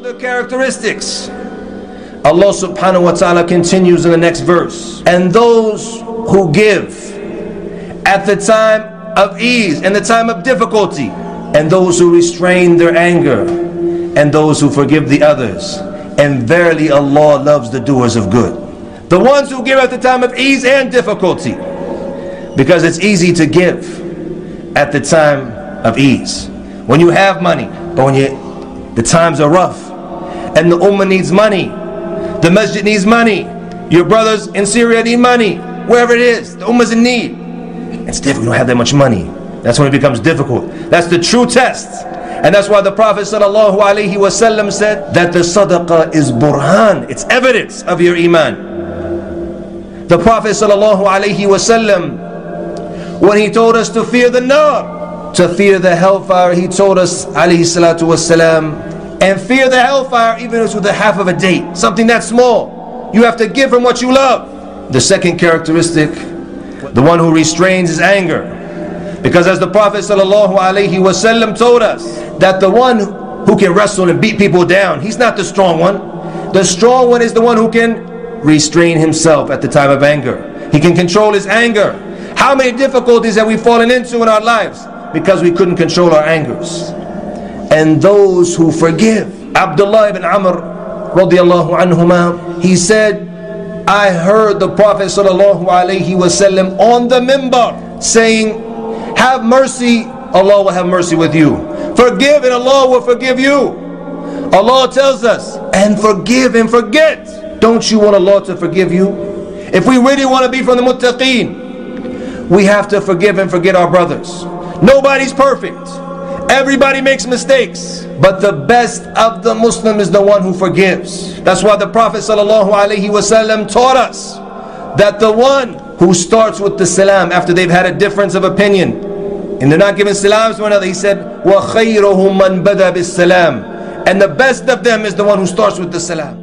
Other characteristics. Allah subhanahu wa ta'ala continues in the next verse. And those who give at the time of ease and the time of difficulty, and those who restrain their anger, and those who forgive the others. And verily Allah loves the doers of good. The ones who give at the time of ease and difficulty. Because it's easy to give at the time of ease. When you have money, but when you, the times are rough, and the ummah needs money. The masjid needs money. Your brothers in Syria need money. Wherever it is, the ummah's in need. It's difficult, we don't have that much money. That's when it becomes difficult. That's the true test. And that's why the Prophet said that the sadaqah is burhan, it's evidence of your iman. The Prophet when he told us to fear the nar, to fear the hellfire, he told us, and fear the hellfire even it's with the half of a date, something that small. You have to give from what you love. The second characteristic, the one who restrains his anger. Because as the Prophet ﷺ told us, that the one who can wrestle and beat people down, he's not the strong one. The strong one is the one who can restrain himself at the time of anger. He can control his anger. How many difficulties have we fallen into in our lives? Because we couldn't control our angers. And those who forgive. Abdullah ibn Amr radiallahu anhuma, he said, I heard the Prophet sallallahu alaihi wasallam on the minbar saying, have mercy, Allah will have mercy with you. Forgive and Allah will forgive you. Allah tells us, and forgive and forget. Don't you want Allah to forgive you? If we really want to be from the muttaqeen, we have to forgive and forget our brothers. Nobody's perfect. Everybody makes mistakes. But the best of the Muslim is the one who forgives. That's why the Prophet ﷺ taught us that the one who starts with the salam after they've had a difference of opinion and they're not giving salams to one another, he said, وَخَيْرُهُمْ مَنْ بَدَى بِالسَّلَامِ And the best of them is the one who starts with the salam.